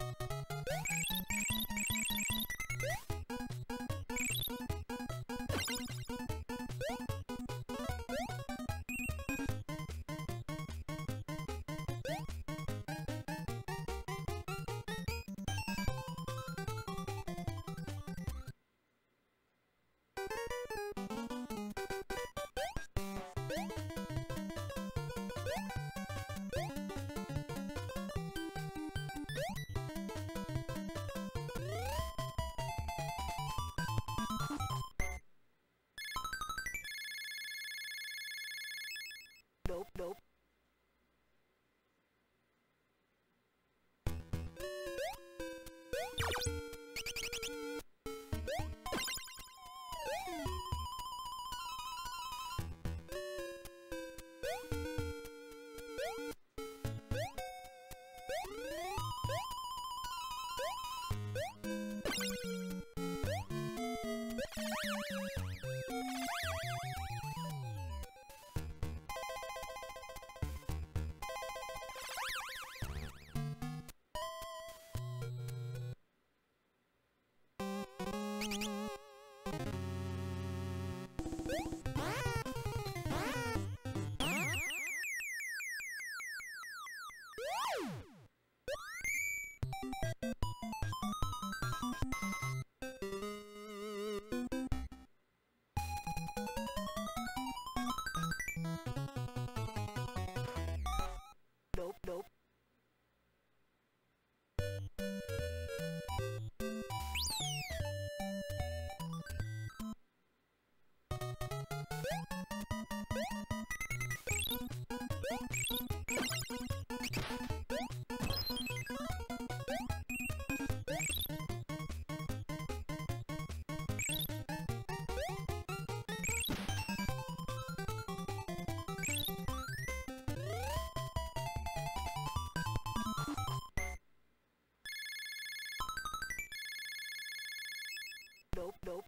you nope. Nope, Thank you. đốp đốp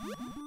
Woo!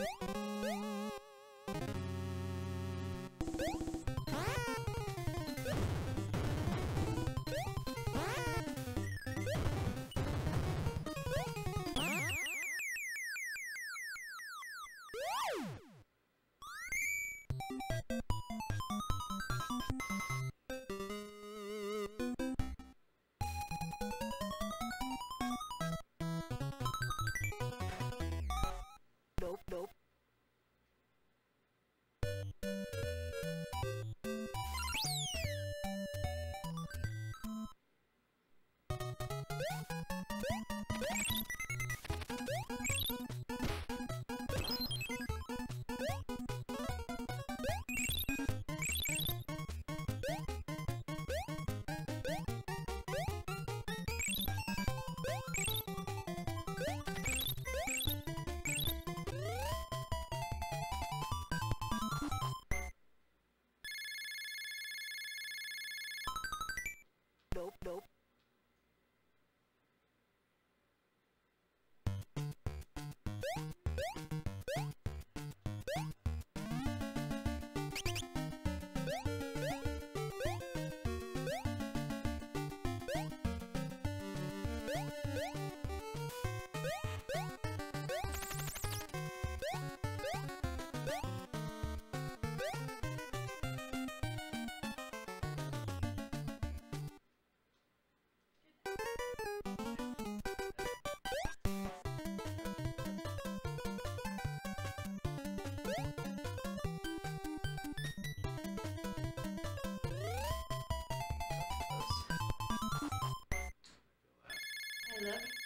Nope. Nope, nope. Hello?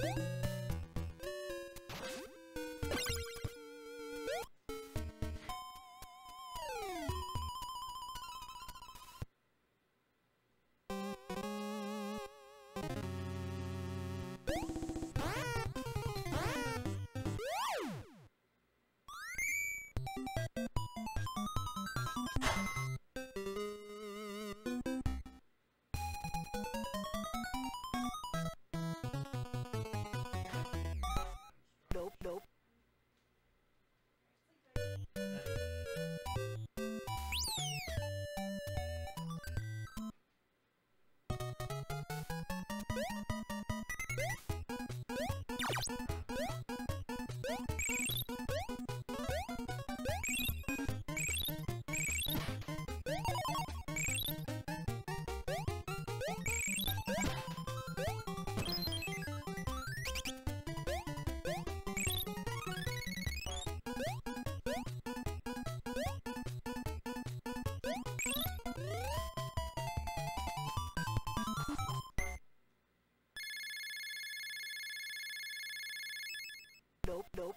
Nope, えっ? Nope, nope.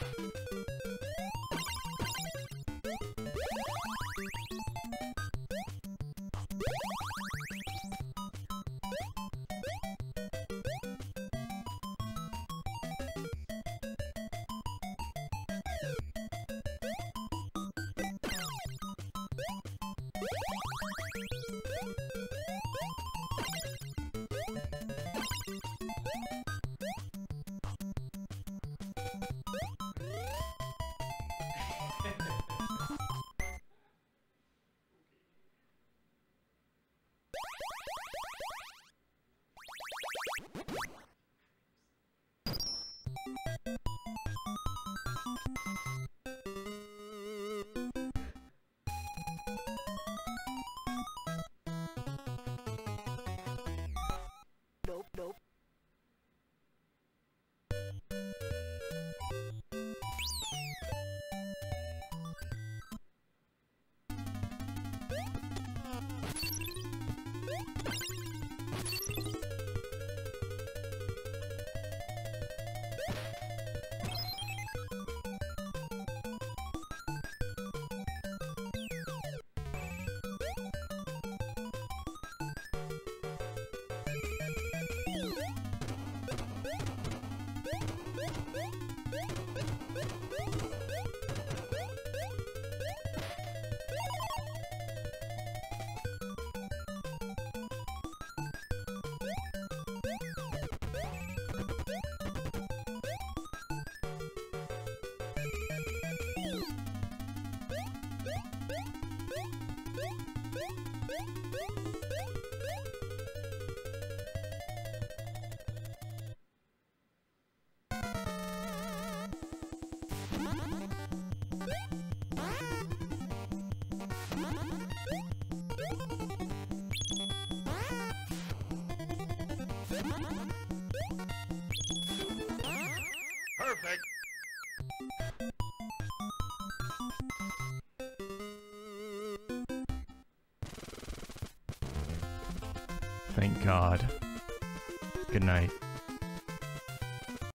Nope, nope. Perfect. Thank God. Good night.